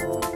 you.